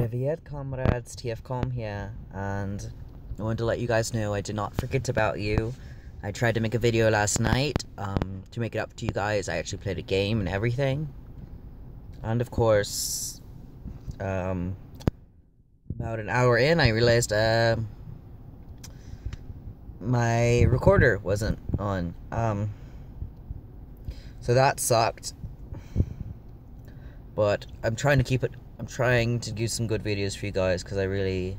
Privyet comrades, TFCom here, and I wanted to let you guys know I did not forget about you. I tried to make a video last night um, to make it up to you guys. I actually played a game and everything. And of course, um, about an hour in, I realized uh, my recorder wasn't on. Um, so that sucked. But I'm trying to keep it I'm trying to do some good videos for you guys because I really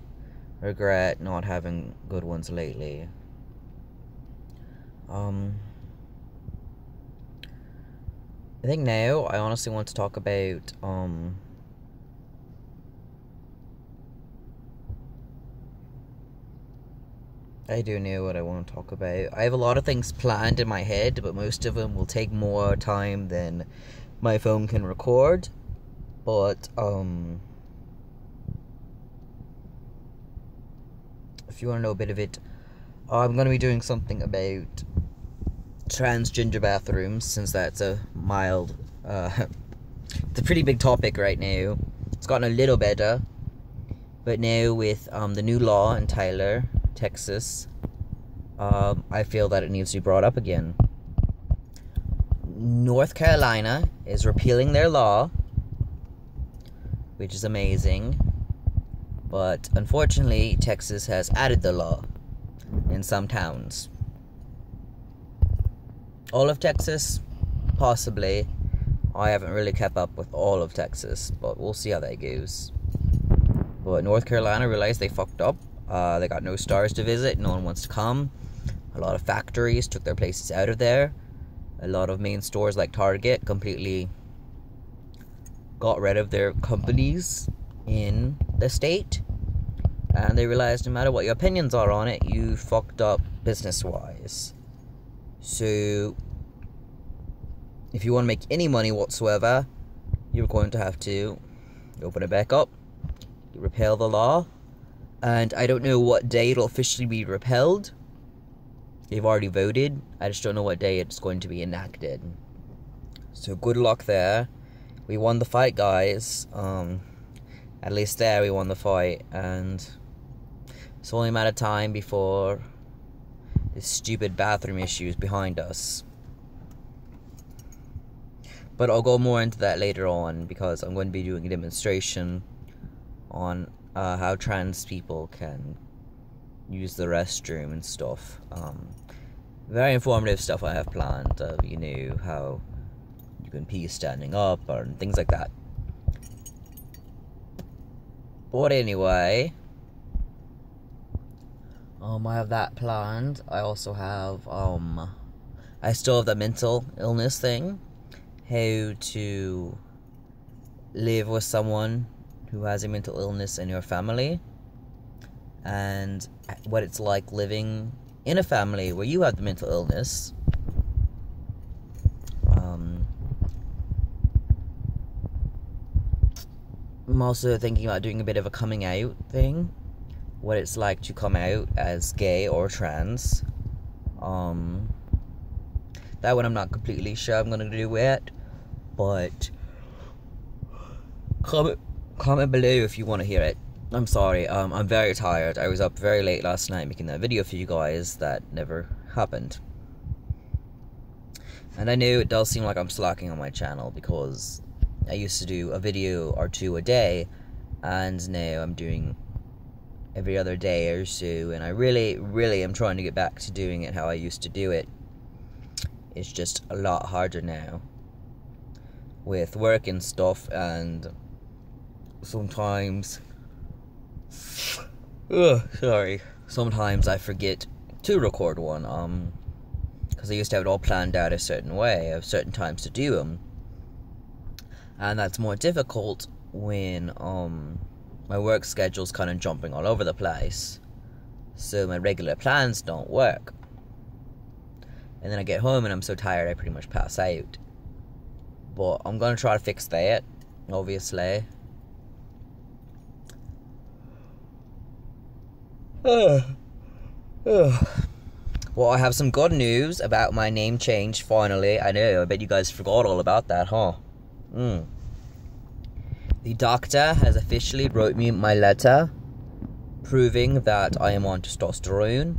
regret not having good ones lately. Um, I think now I honestly want to talk about um, I do know what I want to talk about. I have a lot of things planned in my head, but most of them will take more time than my phone can record but um if you want to know a bit of it I'm going to be doing something about transgender bathrooms since that's a mild uh, it's a pretty big topic right now. It's gotten a little better but now with um, the new law in Tyler Texas um, I feel that it needs to be brought up again. North Carolina is repealing their law which is amazing. But unfortunately, Texas has added the law in some towns. All of Texas? Possibly. I haven't really kept up with all of Texas, but we'll see how that goes. But North Carolina realized they fucked up. Uh, they got no stars to visit, no one wants to come. A lot of factories took their places out of there. A lot of main stores like Target completely got rid of their companies in the state and they realized no matter what your opinions are on it, you fucked up business wise. So, if you want to make any money whatsoever, you're going to have to open it back up, repeal the law, and I don't know what day it'll officially be repealed. They've already voted, I just don't know what day it's going to be enacted. So, good luck there we won the fight, guys. Um, at least there we won the fight, and it's only a matter of time before this stupid bathroom issue is behind us. But I'll go more into that later on because I'm going to be doing a demonstration on uh, how trans people can use the restroom and stuff. Um, very informative stuff I have planned. Uh, you know how pee standing up or things like that. But anyway, um, I have that planned. I also have, um, I still have the mental illness thing. How to live with someone who has a mental illness in your family. And what it's like living in a family where you have the mental illness. Um, I'm also thinking about doing a bit of a coming out thing. What it's like to come out as gay or trans. Um, that one I'm not completely sure I'm gonna do it, but comment comment below if you want to hear it. I'm sorry, um, I'm very tired. I was up very late last night making that video for you guys that never happened. And I know it does seem like I'm slacking on my channel because I used to do a video or two a day, and now I'm doing every other day or so, and I really, really am trying to get back to doing it how I used to do it. It's just a lot harder now with work and stuff, and sometimes, ugh, sorry, sometimes I forget to record one, um, because I used to have it all planned out a certain way, of certain times to do them and that's more difficult when um my work schedule's kind of jumping all over the place. So my regular plans don't work. And then i get home and i'm so tired i pretty much pass out. But i'm gonna try to fix that obviously. Well i have some good news about my name change finally. I know i bet you guys forgot all about that huh Mm. The doctor has officially wrote me my letter proving that I am on testosterone,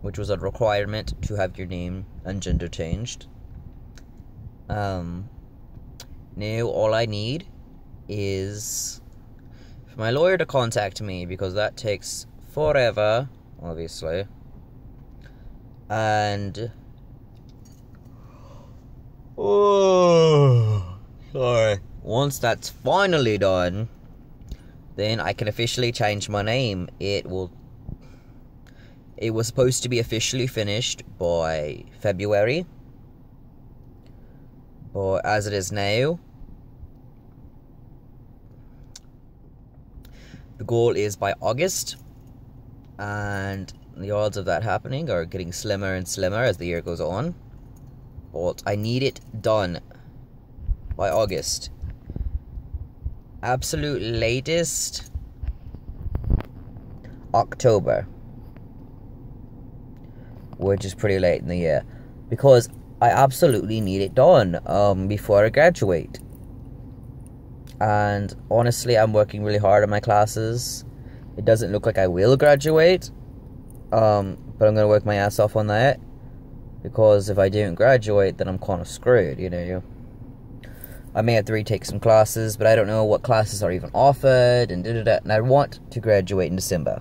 which was a requirement to have your name and gender changed. Um, now all I need is for my lawyer to contact me because that takes forever, obviously. And oh. Once that's finally done, then I can officially change my name. It will. It was supposed to be officially finished by February, but as it is now, the goal is by August, and the odds of that happening are getting slimmer and slimmer as the year goes on. But I need it done by August absolute latest October, which is pretty late in the year, because I absolutely need it done um, before I graduate. And honestly, I'm working really hard on my classes. It doesn't look like I will graduate, um, but I'm gonna work my ass off on that because if I don't graduate, then I'm kind of screwed, you know. I may have to retake some classes, but I don't know what classes are even offered, and da da. And I want to graduate in December.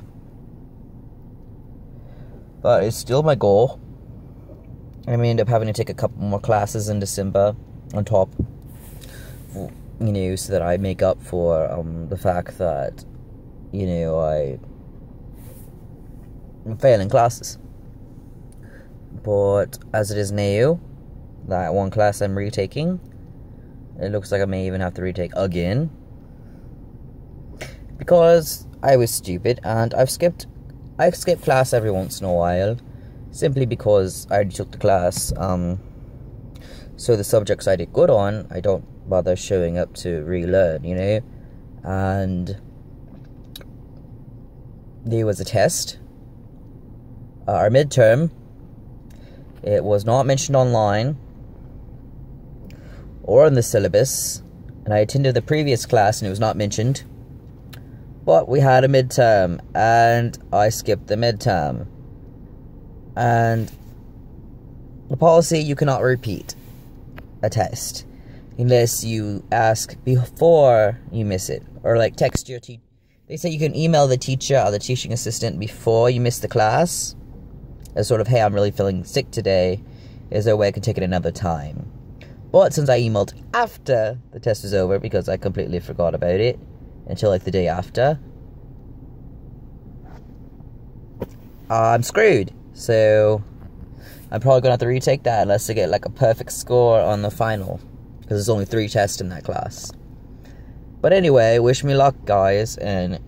But it's still my goal. I may end up having to take a couple more classes in December on top, you know, so that I make up for um, the fact that, you know, I am failing classes. But as it is now, that one class I'm retaking, it looks like I may even have to retake again. Because I was stupid and I've skipped I skip class every once in a while. Simply because I already took the class. Um, so the subjects I did good on, I don't bother showing up to relearn, you know? And there was a test. Uh, our midterm. It was not mentioned online or on the syllabus, and I attended the previous class and it was not mentioned. But we had a midterm, and I skipped the midterm. And the policy you cannot repeat a test unless you ask before you miss it, or like text your teacher. They say you can email the teacher or the teaching assistant before you miss the class, as sort of, hey, I'm really feeling sick today. Is there a way I can take it another time? But since I emailed after the test was over because I completely forgot about it until like the day after, I'm screwed. So I'm probably gonna have to retake that unless I get like a perfect score on the final because there's only three tests in that class. But anyway, wish me luck, guys, and